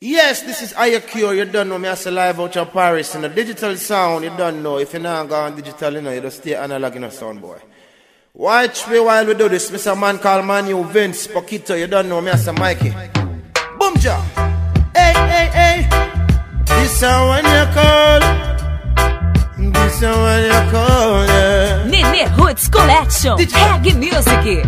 Yes, this is Ayakure. You don't know me as a live out of Paris. In the digital sound, you don't know. If you're not going digital, you know, you just stay analog in a sound, boy. Watch me while we do this. Mr. Man called Manu Vince Poquito. You don't know me as a Mikey. Boom job. Hey, hey, hey. This is when you call. This is when you call. Yeah. Nene Roots Collection, Reggae Music.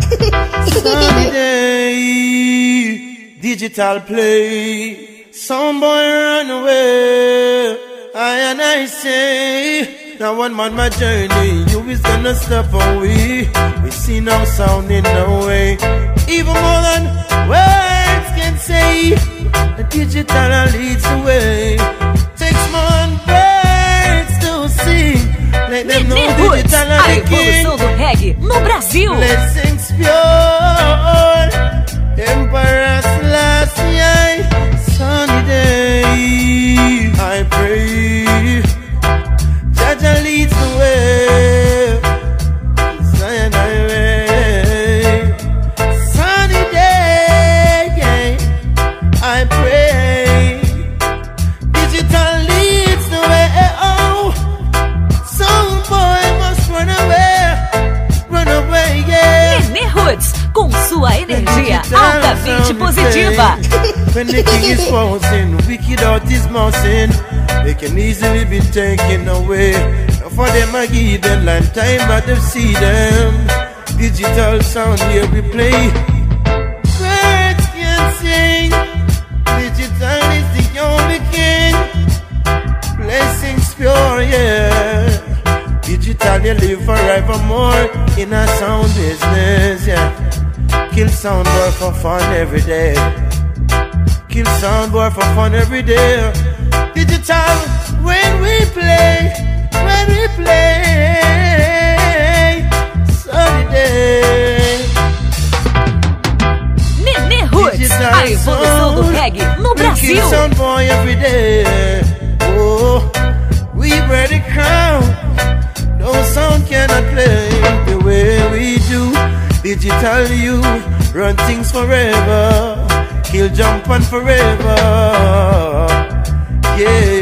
Sunny day, digital play. Some boy run away. I and I say, now one man my journey, you is gonna step away. We see no sound in no way, even more than words can say. The digital leads the way. Takes more than words to sing. Let them know digital a are the king. evolução do reggae no Brasil. Blessings pure, sua energia altamente positiva. When the king is posing, wicked out his mousing. They can easily be taken away. For them, I give them lifetime, but they see them. Digital sound here we play. Words can sing. Digital is the only king. Blessings pure, yeah. Digital, you live forevermore in a sound business, yeah. Kill sound boy for fun every day. Kill sound boy for fun every day. Digital, when we play, when we play, sunny day. Nene Roots, a evolução do reggae no We kill Brasil. sound boy every day. Oh, we wear the crown. No sound cannot play the way we do. Digital you run things forever. Kill jump and forever. Yeah,